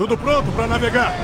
Tudo pronto para navegar.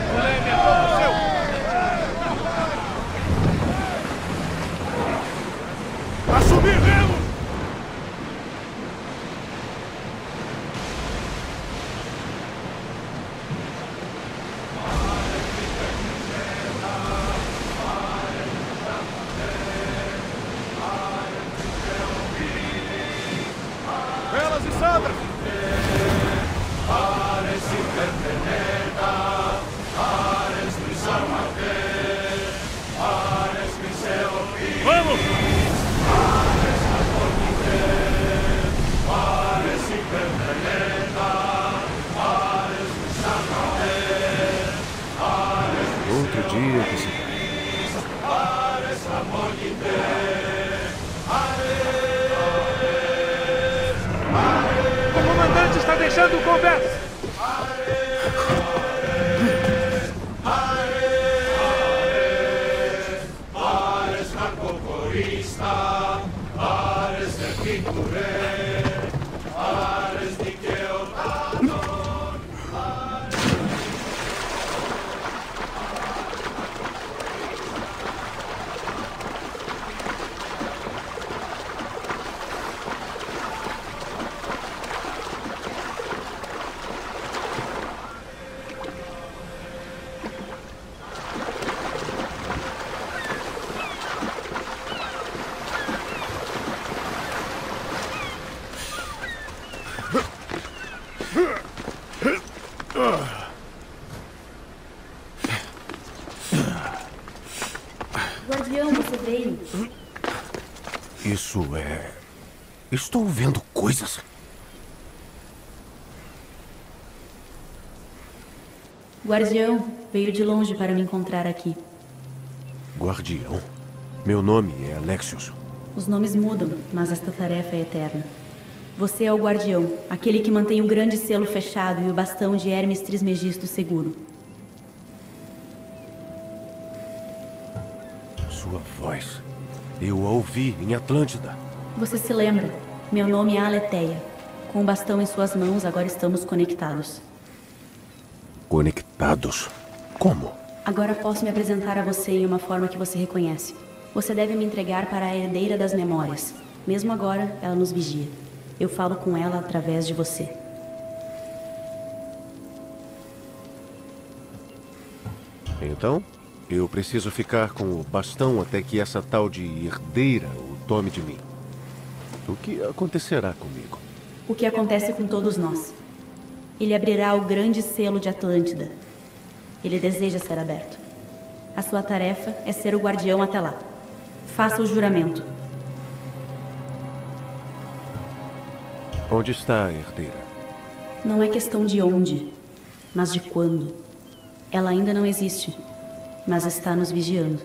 Dia que se O comandante está deixando o Guardião, você veio. Isso é. Estou vendo coisas. Guardião, veio de longe para me encontrar aqui. Guardião. Meu nome é Alexios. Os nomes mudam, mas esta tarefa é eterna. Você é o guardião, aquele que mantém o grande selo fechado e o bastão de Hermes Trismegisto seguro. Eu a ouvi em Atlântida. Você se lembra? Meu nome é Aletheia. Com o bastão em suas mãos, agora estamos conectados. Conectados. Como? Agora posso me apresentar a você em uma forma que você reconhece. Você deve me entregar para a herdeira das memórias. Mesmo agora, ela nos vigia. Eu falo com ela através de você. Então, eu preciso ficar com o bastão até que essa tal de herdeira o tome de mim. O que acontecerá comigo? O que acontece com todos nós? Ele abrirá o grande selo de Atlântida. Ele deseja ser aberto. A sua tarefa é ser o guardião até lá. Faça o juramento. Onde está a herdeira? Não é questão de onde, mas de quando. Ela ainda não existe, mas está nos vigiando.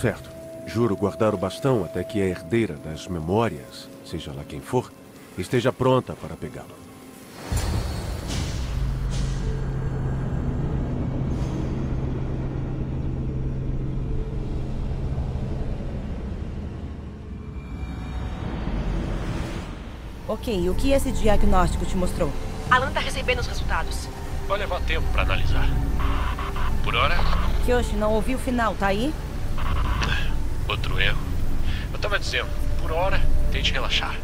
Certo. Juro guardar o bastão até que a herdeira das memórias, seja lá quem for, esteja pronta para pegá-lo. Ok, o que esse diagnóstico te mostrou? Alan tá recebendo os resultados. Vai levar tempo para analisar. Por hora, Kyoshi, não ouvi o final, tá aí? outro erro. Eu tava dizendo, por hora, tente relaxar.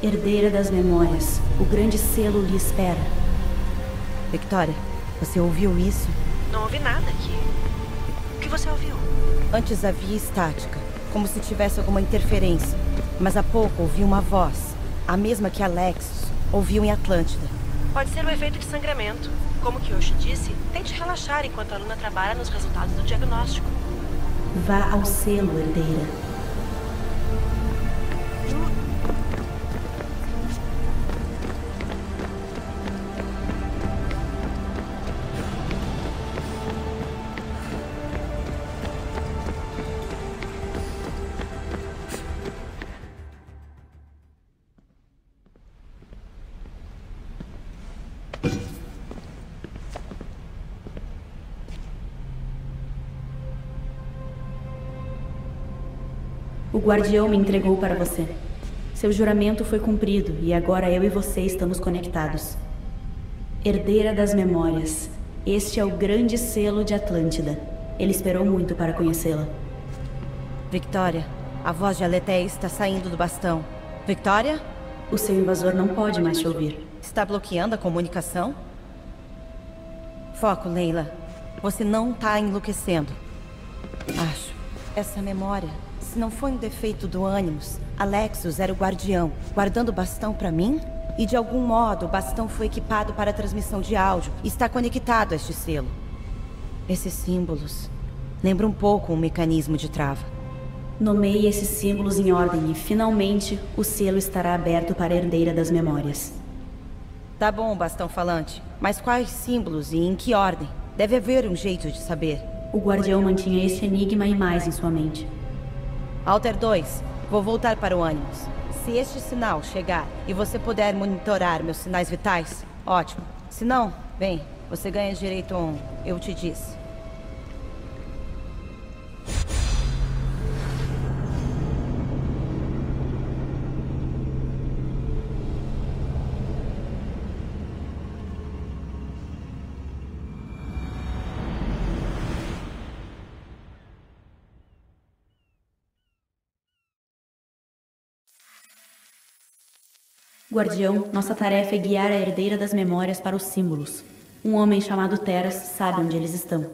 Herdeira das memórias. O grande selo lhe espera. Victoria, você ouviu isso? Não ouvi nada aqui. O que você ouviu? Antes havia estática, como se tivesse alguma interferência. Mas há pouco ouvi uma voz, a mesma que Alexis ouviu em Atlântida. Pode ser o efeito de sangramento. Como Kyoshi disse, tente relaxar enquanto a aluna trabalha nos resultados do diagnóstico. Vá ao selo, herdeira. Guardião me entregou para você. Seu juramento foi cumprido e agora eu e você estamos conectados. Herdeira das memórias. Este é o grande selo de Atlântida. Ele esperou muito para conhecê-la. Victoria, a voz de Aletheia está saindo do bastão. Victoria? O seu invasor não pode mais te ouvir. Está bloqueando a comunicação? Foco, Leila. Você não está enlouquecendo. Acho. Essa memória, se não foi um defeito do Animus, Alexus era o guardião, guardando o bastão para mim? E de algum modo, o bastão foi equipado para a transmissão de áudio e está conectado a este selo. Esses símbolos lembram um pouco um mecanismo de trava. Nomeie esses símbolos em ordem e, finalmente, o selo estará aberto para a herdeira das memórias. Tá bom, bastão falante. Mas quais símbolos e em que ordem? Deve haver um jeito de saber. O guardião mantinha esse enigma e mais em sua mente. Alter 2, vou voltar para o Animus. Se este sinal chegar e você puder monitorar meus sinais vitais, ótimo. Se não, bem, você ganha direito a um eu te disse. Guardião, nossa tarefa é guiar a herdeira das memórias para os símbolos. Um homem chamado Teras sabe onde eles estão.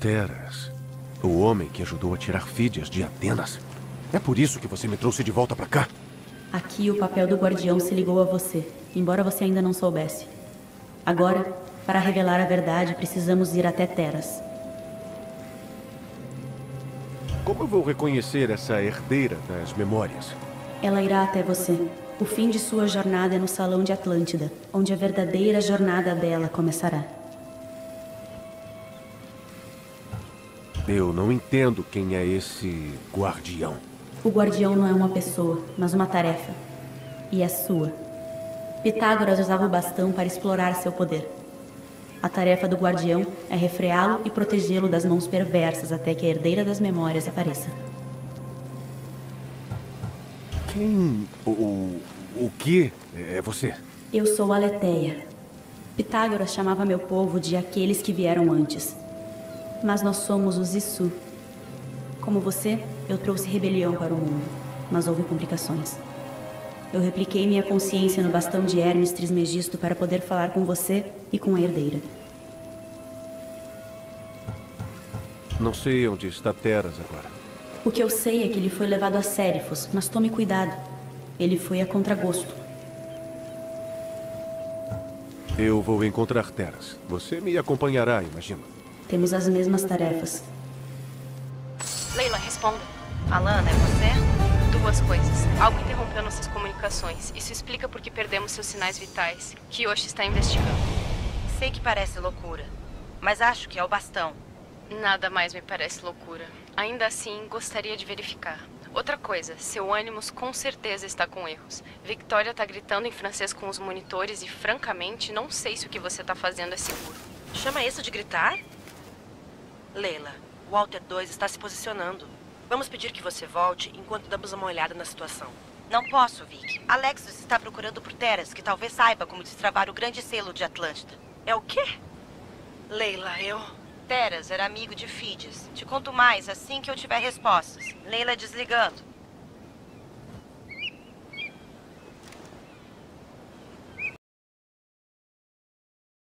Teras. O homem que ajudou a tirar Fídias de Atenas. É por isso que você me trouxe de volta para cá? Aqui o papel do guardião se ligou a você, embora você ainda não soubesse. Agora, para revelar a verdade, precisamos ir até Teras. Como eu vou reconhecer essa herdeira das memórias? Ela irá até você. O fim de sua jornada é no Salão de Atlântida, onde a verdadeira jornada dela começará. Eu não entendo quem é esse guardião. O guardião não é uma pessoa, mas uma tarefa. E é sua. Pitágoras usava o bastão para explorar seu poder. A tarefa do guardião é refreá-lo e protegê-lo das mãos perversas até que a herdeira das memórias apareça. Quem. O. O que é você? Eu sou Aleteia. Pitágoras chamava meu povo de aqueles que vieram antes. Mas nós somos os Issu. Como você, eu trouxe rebelião para o mundo, mas houve complicações. Eu repliquei minha consciência no bastão de Hermes Trismegisto para poder falar com você e com a herdeira. Não sei onde está Teras agora. O que eu sei é que ele foi levado a Sérifos, mas tome cuidado. Ele foi a contragosto. Eu vou encontrar Teras. Você me acompanhará, imagino. Temos as mesmas tarefas. Leila, responda. Alana, é você? Duas coisas. Algo interrompeu nossas comunicações. Isso explica por que perdemos seus sinais vitais. Kiyoshi está investigando. Sei que parece loucura, mas acho que é o bastão. Nada mais me parece loucura. Ainda assim, gostaria de verificar. Outra coisa, seu ânimos com certeza está com erros. Victoria está gritando em francês com os monitores e, francamente, não sei se o que você está fazendo é seguro. Chama isso de gritar? Leila, o Walter 2 está se posicionando. Vamos pedir que você volte enquanto damos uma olhada na situação. Não posso, Vic. Alexis está procurando por Teras, que talvez saiba como destravar o grande selo de Atlântida. É o quê? Leila, eu... Teras era amigo de Fides. Te conto mais assim que eu tiver respostas. Leila desligando.